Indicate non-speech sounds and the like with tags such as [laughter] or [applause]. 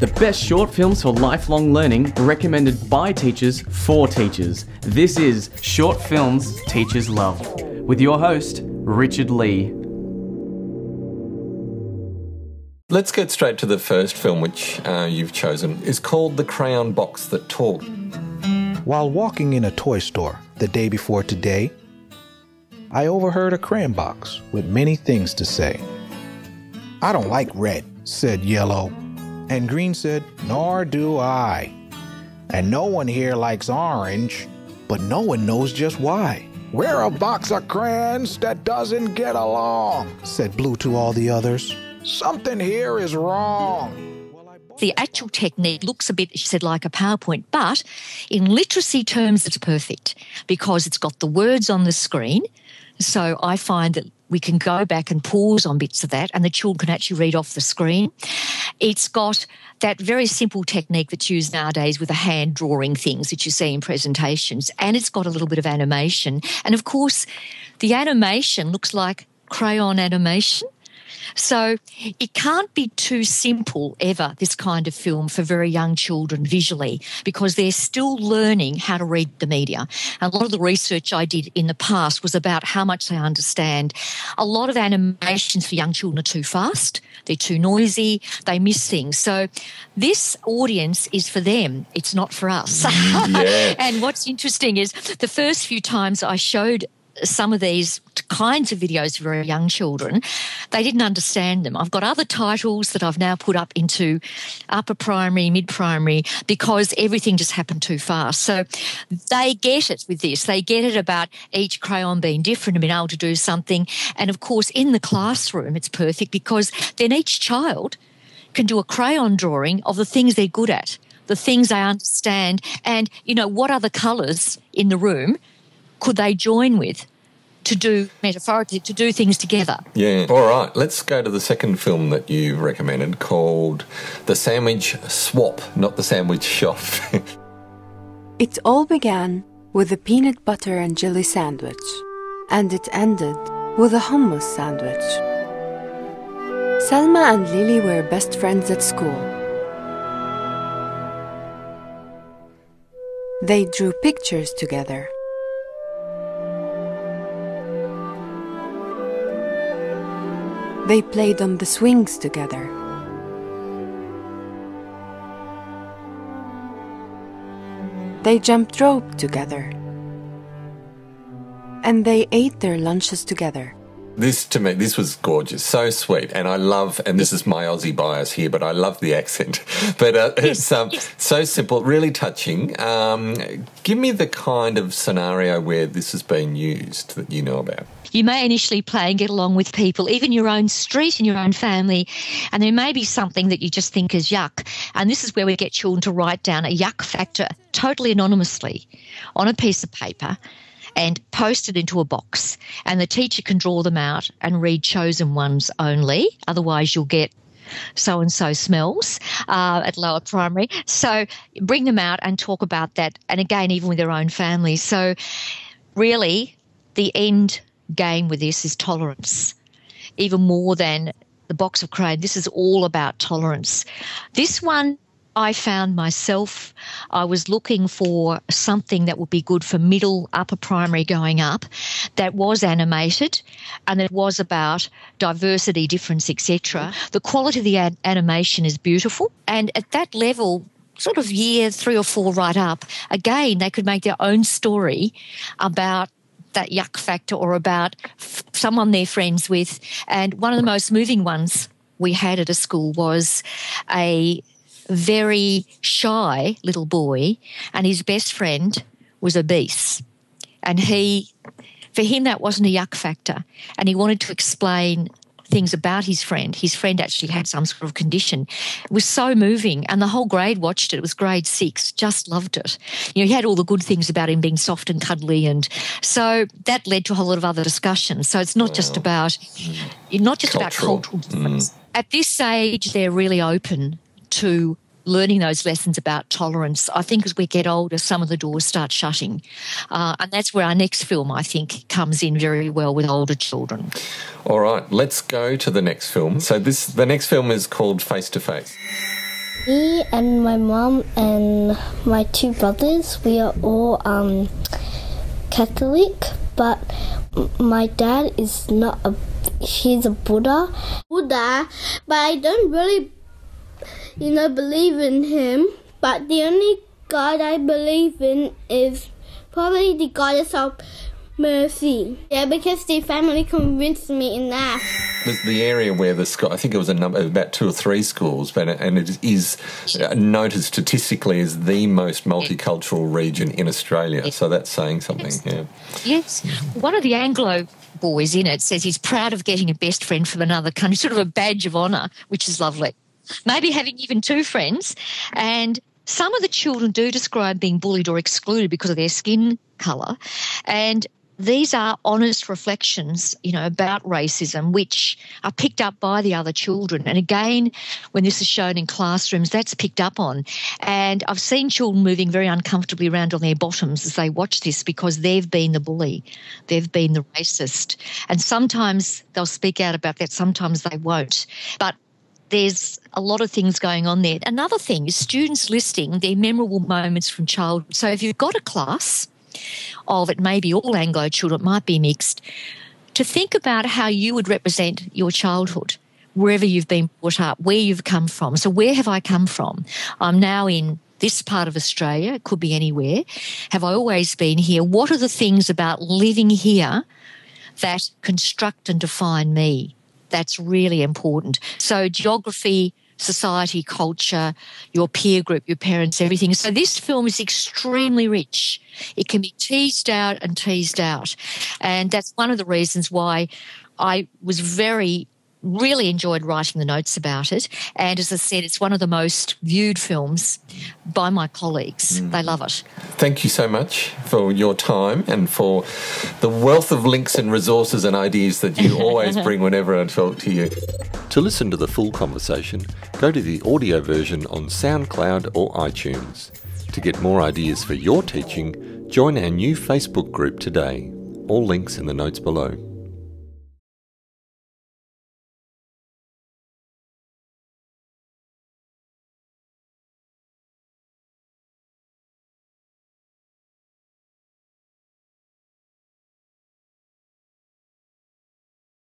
The best short films for lifelong learning recommended by teachers for teachers. This is Short Films Teachers Love with your host, Richard Lee. Let's get straight to the first film which uh, you've chosen. It's called The Crayon Box That Talked. While walking in a toy store the day before today, I overheard a crayon box with many things to say. I don't like red, said Yellow. And Green said, Nor do I. And no one here likes orange, but no one knows just why. We're a box of crayons that doesn't get along, said Blue to all the others. Something here is wrong. The actual technique looks a bit, she said, like a PowerPoint, but in literacy terms, it's perfect because it's got the words on the screen. So I find that we can go back and pause on bits of that, and the children can actually read off the screen. It's got that very simple technique that's used nowadays with the hand drawing things that you see in presentations, and it's got a little bit of animation. And of course, the animation looks like crayon animation. So it can't be too simple ever, this kind of film for very young children visually, because they're still learning how to read the media. And a lot of the research I did in the past was about how much they understand. A lot of animations for young children are too fast, they're too noisy, they miss things. So this audience is for them, it's not for us. Mm, yeah. [laughs] and what's interesting is the first few times I showed some of these kinds of videos for very young children, they didn't understand them. I've got other titles that I've now put up into upper primary, mid primary, because everything just happened too fast. So they get it with this. They get it about each crayon being different and being able to do something. And of course, in the classroom, it's perfect because then each child can do a crayon drawing of the things they're good at the things they understand and you know what other colors in the room could they join with to do metaphorically to do things together Yeah. All right. Let's go to the second film that you recommended called The Sandwich Swap, not The Sandwich Shop. [laughs] It all began with a peanut butter and jelly sandwich, and it ended with a hummus sandwich. Salma and Lily were best friends at school. They drew pictures together. They played on the swings together. They jumped rope together. And they ate their lunches together. This to me, this was gorgeous, so sweet, and I love. And this is my Aussie bias here, but I love the accent. [laughs] But uh, it's um, so simple, really touching. Um, give me the kind of scenario where this has been used that you know about. you may initially play and get along with people, even your own street and your own family, and there may be something that you just think is yuck. And this is where we get children to write down a yuck factor totally anonymously on a piece of paper and post it into a box. And the teacher can draw them out and read chosen ones only. Otherwise, you'll get so and so smells uh, at lower primary. So bring them out and talk about that. And again, even with their own families. So really, the end game with this is tolerance, even more than the box of crayon. This is all about tolerance. This one. I found myself, I was looking for something that would be good for middle, upper primary going up that was animated and it was about diversity, difference, etc. The quality of the ad- animation is beautiful. And at that level, sort of year three or four right up, again, they could make their own story about that yuck factor or about f- someone they're friends with. And one of the most moving ones we had at a school was a very shy little boy, and his best friend was obese. And he, for him, that wasn't a yuck factor. And he wanted to explain things about his friend. His friend actually had some sort of condition. It was so moving, and the whole grade watched it. It was grade six, just loved it. You know, he had all the good things about him being soft and cuddly, and so that led to a whole lot of other discussions. So it's not just about, not just Cultural. about cultural mm. difference. At this age, they're really open to learning those lessons about tolerance. I think as we get older, some of the doors start shutting. Uh, and that's where our next film, I think, comes in very well with older children. All right, let's go to the next film. So this the next film is called Face to Face. Me and my mom and my two brothers, we are all um, Catholic, but my dad is not a. He's a Buddha. Buddha, but I don't really, you know, believe in him. But the only God I believe in is probably the goddess of mercy. Yeah, because the family convinced me in that. The, the area where the school, I think it was a number about two or three schools, but and it is uh, noted statistically as the most multicultural region in Australia. So that's saying something. Yeah. Yes, one of the Anglo boys in it says he's proud of getting a best friend from another country, sort of a badge of honour, which is lovely. Maybe having even two friends. And some of the children do describe being bullied or excluded because of their skin colour. And these are honest reflections, you know, about racism, which are picked up by the other children. And again, when this is shown in classrooms, that's picked up on. And I've seen children moving very uncomfortably around on their bottoms as they watch this because they've been the bully, they've been the racist. And sometimes they'll speak out about that, sometimes they won't. But there's a lot of things going on there. Another thing is students listing their memorable moments from childhood. So if you've got a class, of it may be all Anglo children, it might be mixed, to think about how you would represent your childhood wherever you've been brought up, where you've come from. So, where have I come from? I'm now in this part of Australia, it could be anywhere. Have I always been here? What are the things about living here that construct and define me? That's really important. So, geography, society, culture, your peer group, your parents, everything. So this film is extremely rich. It can be teased out and teased out. And that's one of the reasons why I was very really enjoyed writing the notes about it. And as I said, it's one of the most viewed films by my colleagues. Mm. They love it. Thank you so much for your time and for the wealth of links and resources and ideas that you [laughs] always bring whenever I talk to you. To listen to the full conversation, go to the audio version on SoundCloud or iTunes. To get more ideas for your teaching, join our new Facebook group today. All links in the notes below.